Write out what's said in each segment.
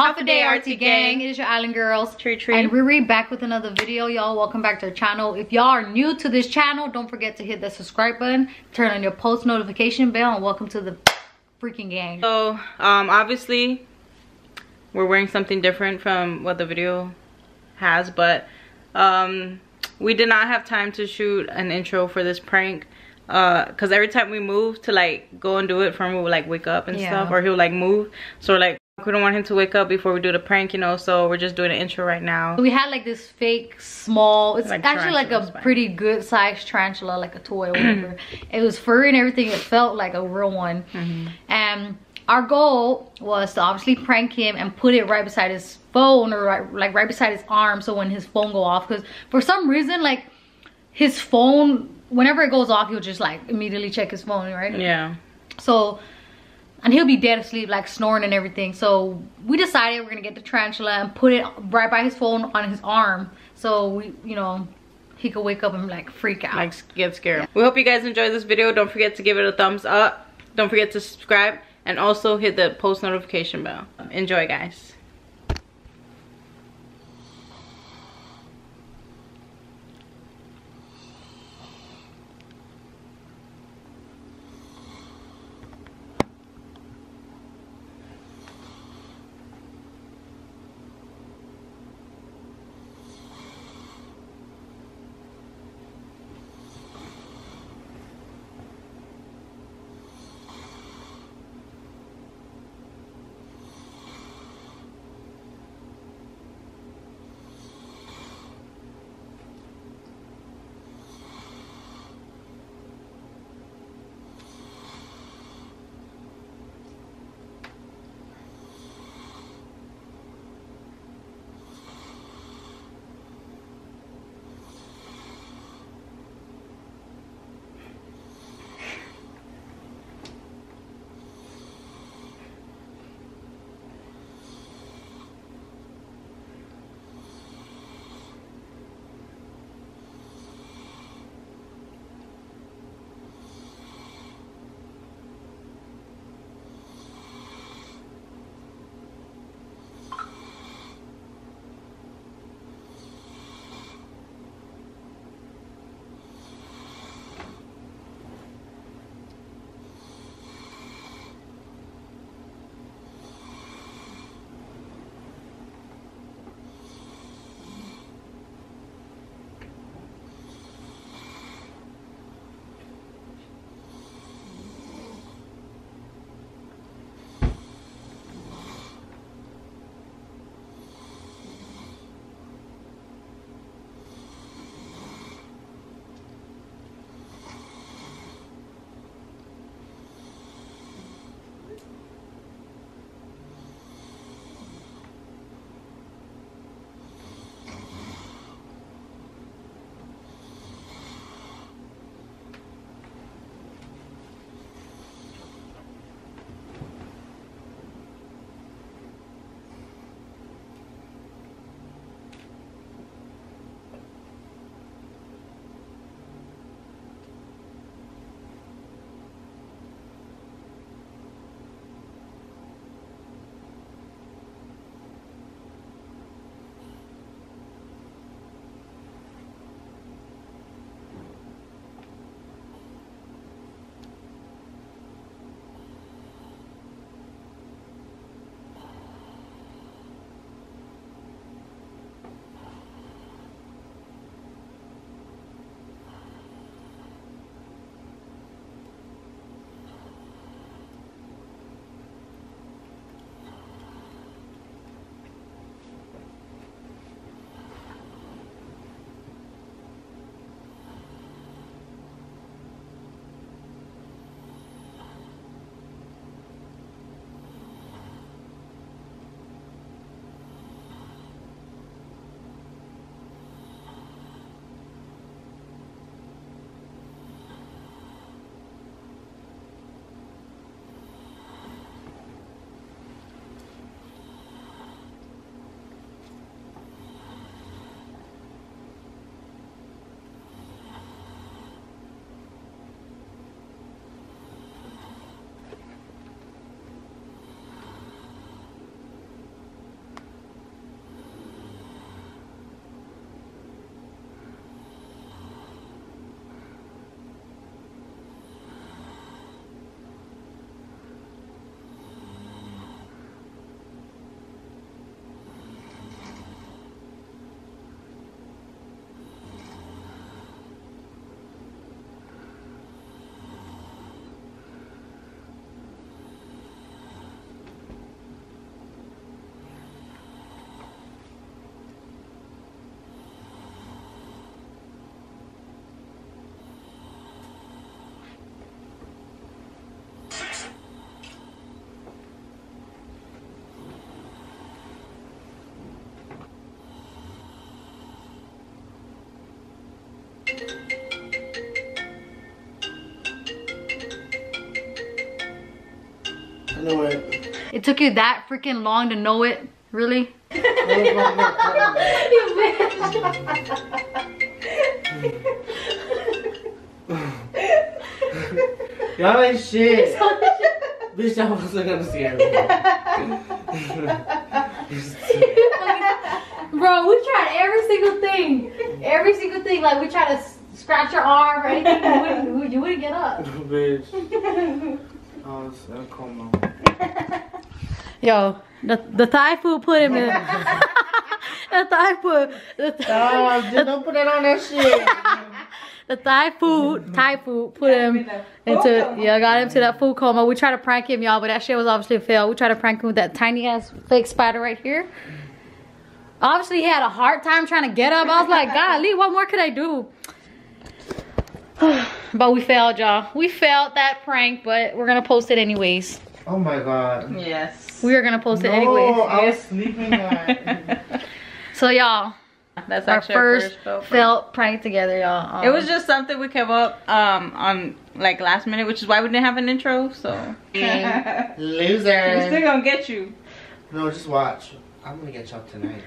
Half a day RT gang. It is your island girls. TriTri. And we're back with another video, y'all. Welcome back to our channel. If y'all are new to this channel, don't forget to hit the subscribe button, turn on your post notification bell, and welcome to the freaking gang. So, um, obviously, we're wearing something different from what the video has, but um, we did not have time to shoot an intro for this prank because uh, every time we move to like go and do it we would like wake up and yeah. stuff, or he'll like move. So like we don't want him to wake up before we do the prank, you know, so we're just doing an intro right now. We had like this fake small, it's like actually like a pretty good sized tarantula, like a toy or whatever. it was furry and everything, it felt like a real one. Mm -hmm. And our goal was to obviously prank him and put it right beside his phone or right, like right beside his arm so when his phone go off, because for some reason, like his phone, whenever it goes off, he'll just like immediately check his phone, right? Yeah. So and he'll be dead asleep like snoring and everything. So we decided we're gonna get the tarantula and put it right by his phone on his arm. So we you know he could wake up and like freak out. Like get scared. Yeah. we hope you guys enjoyed this video. Don't forget to give it a thumbs up. Don't forget to subscribe. And also hit the post notification bell. Enjoy guys I know it. It took you that freaking long to know it? Really? Y'all ain't shit. Bitch, I wasn't. Bro, we tried every single thing. Every single thing. Like, we tried to scratch your arm or anything. You wouldn't, you wouldn't get up. Bitch. Oh, it's a coma. Yo, the, the Thai food put him in. the Thai food. The, Stop, just don't put that on that shit. the Thai food, Thai food put him into, yeah, got him to that food coma. We tried to prank him, y'all, but that shit was obviously a fail. We tried to prank him with that tiny ass fake spider right here. Obviously, he had a hard time trying to get up. I was like, golly, what more could I do? but we failed, y'all. We failed that prank, but we're gonna post it anyways. Oh my god. Yes. We are gonna post it No, anyways. I was sleeping at. So y'all, That's our actually first, fail prank. failed prank together, y'all. Um, It was just something we came up um on like last minute, which is why we didn't have an intro. So loser, we're still gonna get you. No, just watch. I'm gonna get y'all tonight.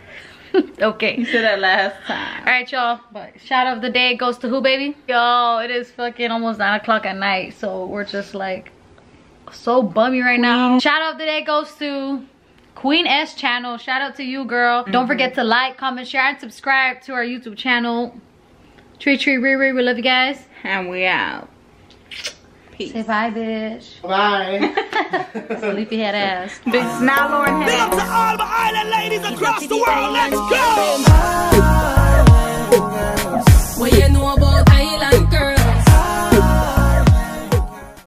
okay. You said that last time. All right, y'all. But shout out of the day goes to who, baby? Yo, it is fucking almost nine o'clock at night, so we're just like so bummy right now. Shout out of the day goes to Queen S channel. Shout out to you, girl. Don't mm-hmm. forget to like, comment, share, and subscribe to our YouTube channel. TriTri Riri, we love you guys. And we out. Peace. Say bye, bitch. Bye. Sleepyhead ass. Big smile, Lauren Big up to all my island ladies across the world. Let's go. Well, you know